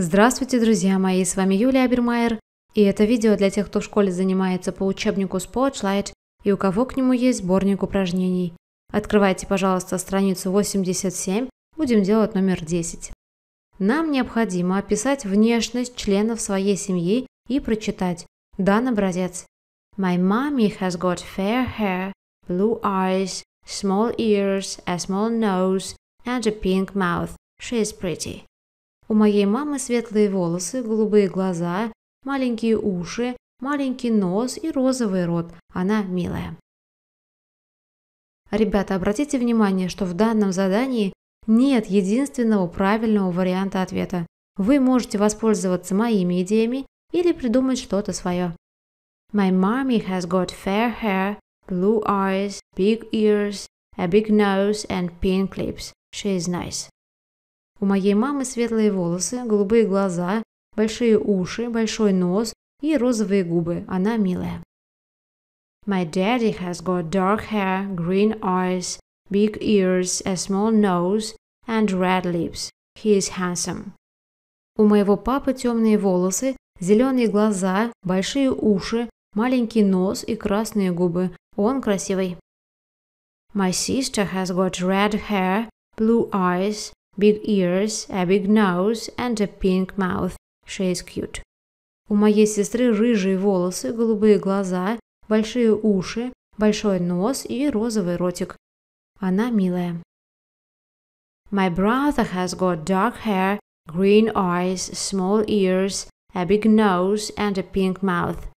Здравствуйте, друзья мои, с вами Юлия Абермайер, и это видео для тех, кто в школе занимается по учебнику Spotlight и у кого к нему есть сборник упражнений. Открывайте, пожалуйста, страницу 87, будем делать номер 10. Нам необходимо описать внешность членов своей семьи и прочитать. Дан образец. My mommy has got fair hair, blue eyes, small ears, a small nose and a pink mouth. She is pretty. У моей мамы светлые волосы, голубые глаза, маленькие уши, маленький нос и розовый рот. Она милая. Ребята, обратите внимание, что в данном задании нет единственного правильного варианта ответа. Вы можете воспользоваться моими идеями или придумать что-то свое. My mommy has got fair hair, blue eyes, big ears, a big nose and pink lips. She is nice. У моей мамы светлые волосы, голубые глаза, большие уши, большой нос и розовые губы. Она милая. My daddy has got dark hair, green eyes, big ears, a small nose and red lips. He is handsome. У моего папы темные волосы, зеленые глаза, большие уши, маленький нос и красные губы. Он красивый. My sister has got red hair, blue eyes, big ears, a big nose and a pink mouth. She is cute. У моей сестры рыжие волосы, голубые глаза, большие уши, большой нос и розовый ротик. Она милая. My brother has got dark hair, green eyes, small ears, a big nose and a pink mouth.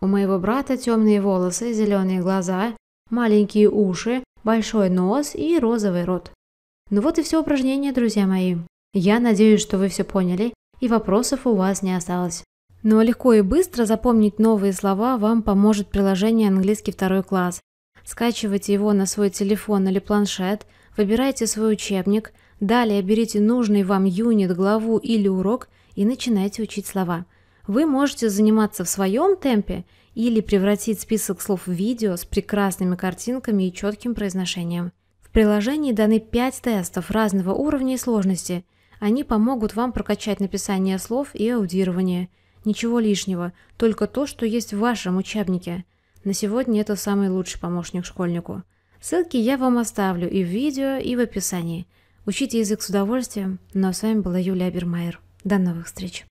У моего брата темные волосы, зеленые глаза, маленькие уши, большой нос и розовый рот. Ну вот и все упражнение, друзья мои. Я надеюсь, что вы все поняли и вопросов у вас не осталось. Но легко и быстро запомнить новые слова вам поможет приложение «Английский второй класс». Скачивайте его на свой телефон или планшет, выбирайте свой учебник, далее берите нужный вам юнит, главу или урок и начинайте учить слова. Вы можете заниматься в своем темпе или превратить список слов в видео с прекрасными картинками и четким произношением приложении даны 5 тестов разного уровня и сложности. Они помогут вам прокачать написание слов и аудирование. Ничего лишнего, только то, что есть в вашем учебнике. На сегодня это самый лучший помощник школьнику. Ссылки я вам оставлю и в видео, и в описании. Учите язык с удовольствием. Ну а с вами была Юлия Бермайер. До новых встреч!